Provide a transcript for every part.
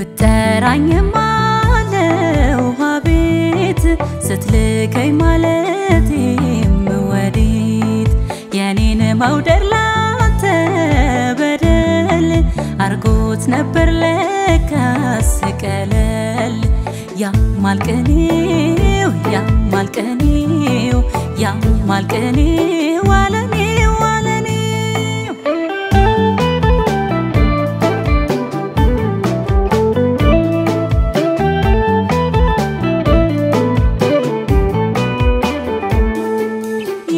ብጠራኝም አለው አቤት ስትልከኝ ማለቴም ወዴት? የኔን መውደድ ላንተ በደል አርጎት ነበር ለካስ ቀለል። ያማልቀኔው ያማልቀኔው ያማልቀኔው አለኔው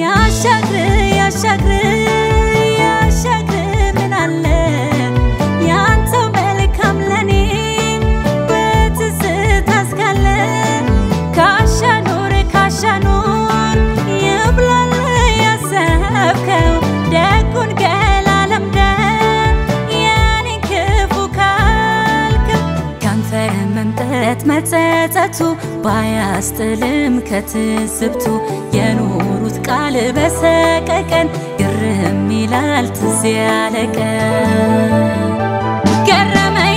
ያሻግር ያሻግር ያሻግር ምን አለ? ያንተው መልካም ለኔ በትዝታ እስካለ ካሻኖር ካሻኖር ይብላል ያሰብከው። ደጉን ገላ ለምደ የኔን ክፉ ካልከው ከንፈር መምጠት መጸጸቱ ባያስጥልም ከትዝብቱ የኖሩት ቃል በሰቀቀን ግርም ይላል ትዝ ያለ ገረመኝ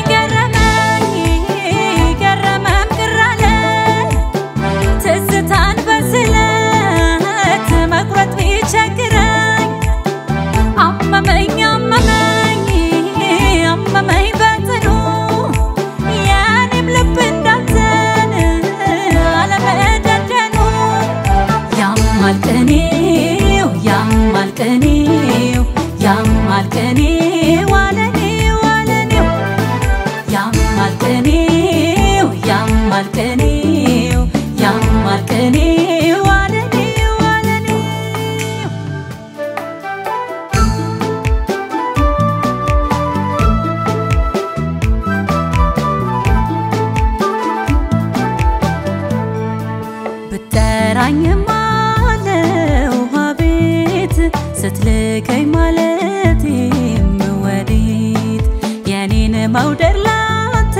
ብጠራኝም አለው አቤት ስትልከኝ ማለቴም ወዴት የኔን መውደድ ላንተ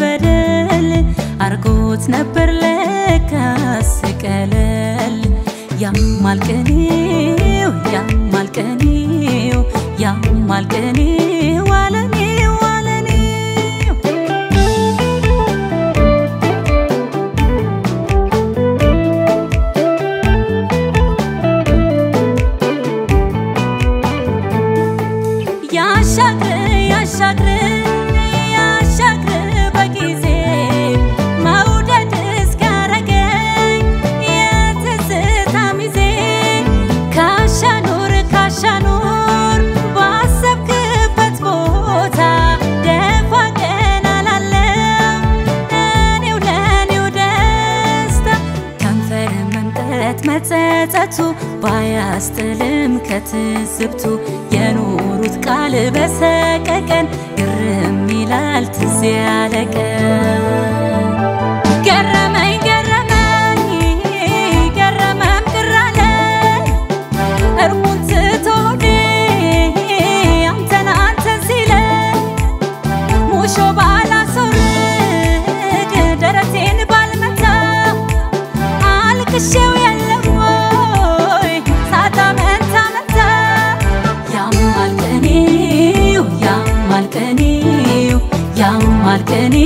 በደል አርጎት ነበር ለካስ ቀለል። ያማልቀኔው ያማልቀኔው ያማልቀኔው ያሻግር ያሻግር ያሻግር ጸጸቱ ባያስጥልም ከትዝብቱ የኖሩት ቃል በሰቀቀን ግርም ይላል ትዝ ያለቀን። ገረመኝ ገረመኝ ገረመም ሙሾ ባላስወርድ ባልመታ አልቅሼው ማርከኔ